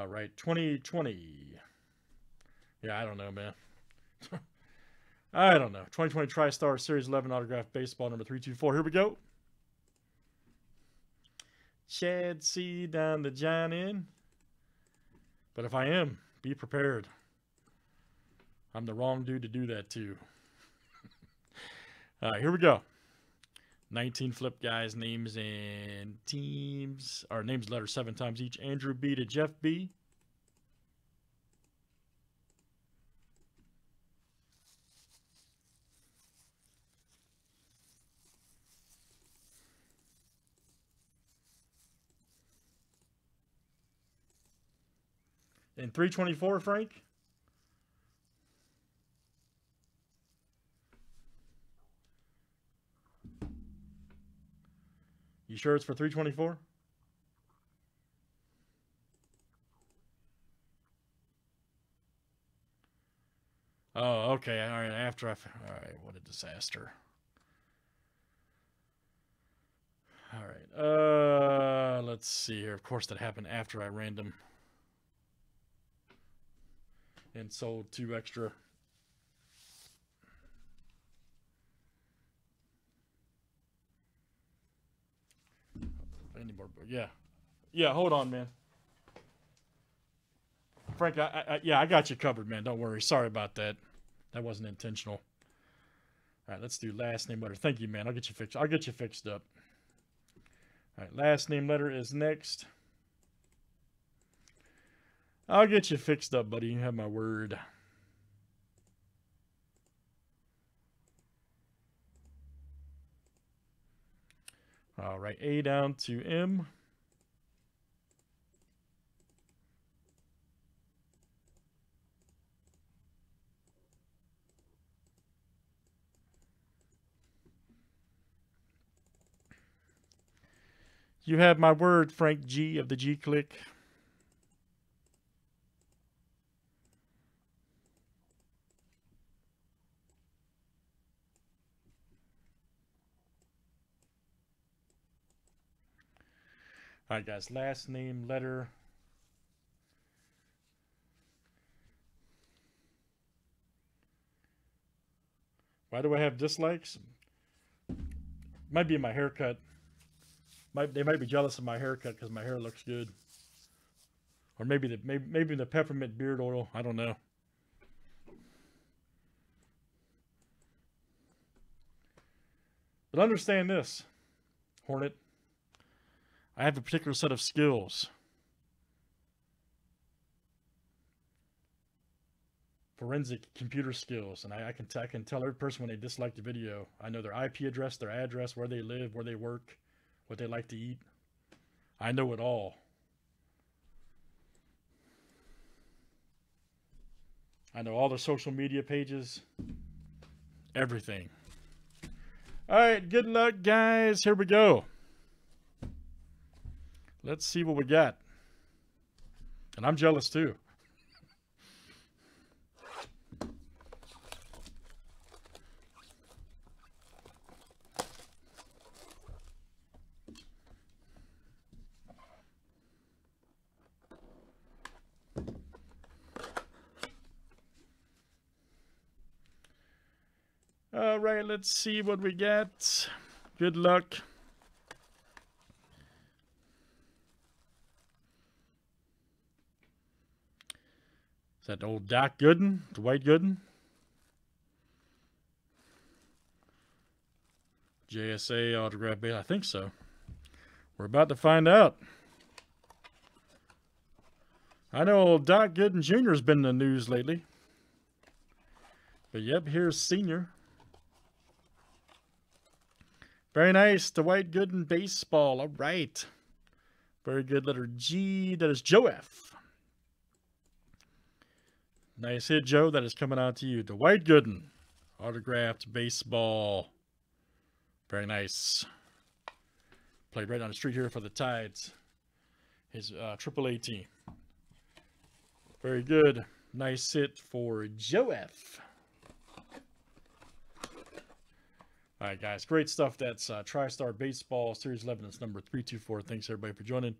All right, 2020. Yeah, I don't know, man. I don't know. 2020 TriStar Series 11 autograph baseball number 324. Here we go. Chad C down the John in. But if I am, be prepared. I'm the wrong dude to do that to. All right, here we go. 19 flip guys, names and teams, or names, letters seven times each. Andrew B to Jeff B. And 324, Frank? You sure it's for 324? Oh, okay. All right. After I. All right. What a disaster. All right. Uh, let's see here. Of course, that happened after I random and sold two extra. Any more? Yeah, yeah. Hold on, man. Frank, I, I, yeah, I got you covered, man. Don't worry. Sorry about that. That wasn't intentional. All right, let's do last name letter. Thank you, man. I'll get you fixed. I'll get you fixed up. All right, last name letter is next. I'll get you fixed up, buddy. You have my word. All right, A down to M. You have my word, Frank G of the G Click. All right, guys. Last name, letter. Why do I have dislikes? Might be my haircut. Might they might be jealous of my haircut because my hair looks good. Or maybe the maybe maybe the peppermint beard oil. I don't know. But understand this, Hornet. I have a particular set of skills. Forensic computer skills, and I, I can t- I can tell every person when they dislike the video. I know their IP address, their address, where they live, where they work, what they like to eat. I know it all. I know all their social media pages, everything. All right, good luck, guys. Here we go. Let's see what we got. And I'm jealous too. All right, let's see what we get. Good luck. Is that old Doc Gooden, Dwight Gooden? JSA autograph base, I think so. We're about to find out. I know old Doc Gooden Jr. has been in the news lately. But yep, here's Senior. Very nice. Dwight Gooden baseball. All right. Very good. Letter G. That is Joe F. Nice hit, Joe. That is coming out to you. Dwight Gooden. Autographed baseball. Very nice. Played right on the street here for the Tides. His uh, AAA team. Very good. Nice hit for Joe F. All right, guys. Great stuff. That's uh, TriStar Baseball Series 11. It's number 324. Thanks, everybody, for joining.